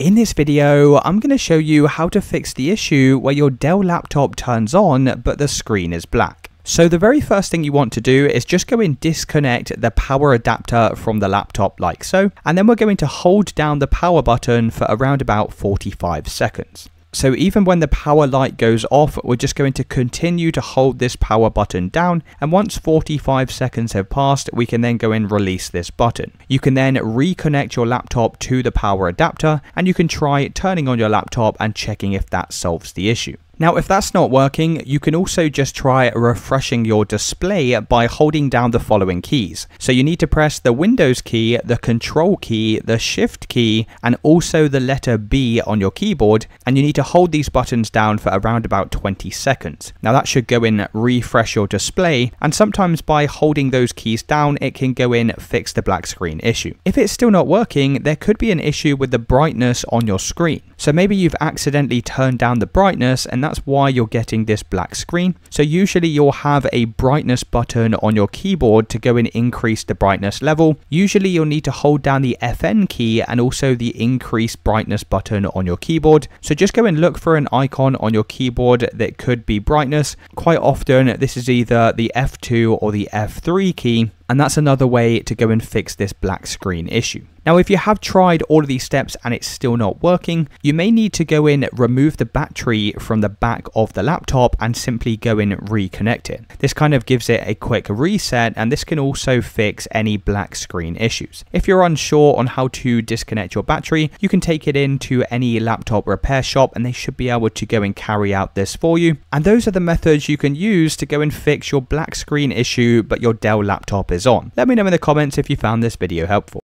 In this video, I'm going to show you how to fix the issue where your Dell laptop turns on but the screen is black. So the very first thing you want to do is just go and disconnect the power adapter from the laptop like so, and then we're going to hold down the power button for around about 45 seconds. So even when the power light goes off, we're just going to continue to hold this power button down. And once 45 seconds have passed, we can then go and release this button. You can then reconnect your laptop to the power adapter and you can try turning on your laptop and checking if that solves the issue. Now, if that's not working, you can also just try refreshing your display by holding down the following keys. So you need to press the Windows key, the Control key, the Shift key, and also the letter B on your keyboard, and you need to hold these buttons down for around about 20 seconds. Now that should go in refresh your display, and sometimes by holding those keys down, it can go in fix the black screen issue. If it's still not working, there could be an issue with the brightness on your screen. So maybe you've accidentally turned down the brightness and that's why you're getting this black screen. So usually you'll have a brightness button on your keyboard to go and increase the brightness level. Usually you'll need to hold down the FN key and also the increase brightness button on your keyboard. So just go and look for an icon on your keyboard that could be brightness. Quite often this is either the F2 or the F3 key and that's another way to go and fix this black screen issue. Now, if you have tried all of these steps and it's still not working, you may need to go in, remove the battery from the back of the laptop and simply go in reconnect it. This kind of gives it a quick reset and this can also fix any black screen issues. If you're unsure on how to disconnect your battery, you can take it into any laptop repair shop and they should be able to go and carry out this for you. And those are the methods you can use to go and fix your black screen issue but your Dell laptop is on. Let me know in the comments if you found this video helpful.